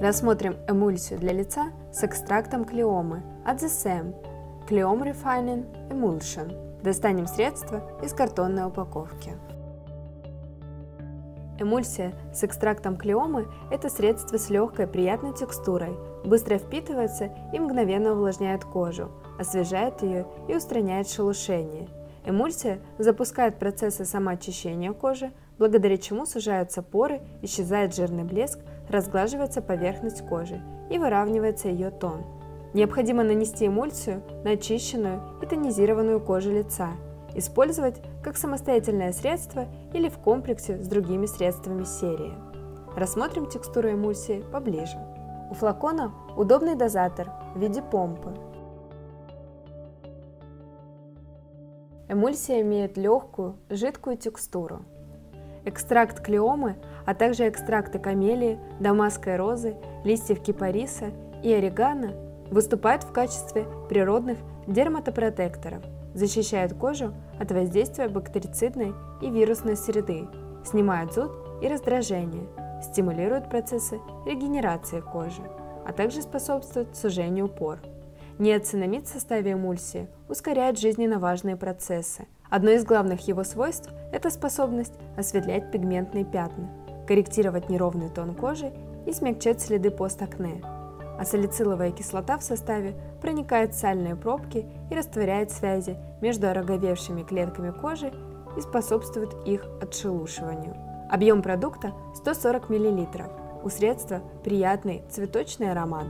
Рассмотрим эмульсию для лица с экстрактом клеомы от The Sam Cleom Refining Emulsion. Достанем средство из картонной упаковки. Эмульсия с экстрактом клеомы – это средство с легкой приятной текстурой, быстро впитывается и мгновенно увлажняет кожу, освежает ее и устраняет шелушение. Эмульсия запускает процессы самоочищения кожи, благодаря чему сужаются поры, исчезает жирный блеск, разглаживается поверхность кожи и выравнивается ее тон. Необходимо нанести эмульсию на очищенную и тонизированную кожу лица, использовать как самостоятельное средство или в комплексе с другими средствами серии. Рассмотрим текстуру эмульсии поближе. У флакона удобный дозатор в виде помпы. Эмульсия имеет легкую, жидкую текстуру. Экстракт клеомы, а также экстракты камелии, дамасской розы, листьев кипариса и орегано выступают в качестве природных дерматопротекторов, защищают кожу от воздействия бактерицидной и вирусной среды, снимают зуд и раздражение, стимулируют процессы регенерации кожи, а также способствуют сужению пор. Неоцинамид в составе эмульсии ускоряет жизненно важные процессы – Одно из главных его свойств – это способность осветлять пигментные пятна, корректировать неровный тон кожи и смягчать следы постакне. А салициловая кислота в составе проникает в сальные пробки и растворяет связи между ороговевшими клетками кожи и способствует их отшелушиванию. Объем продукта 140 мл. У средства приятный цветочный аромат.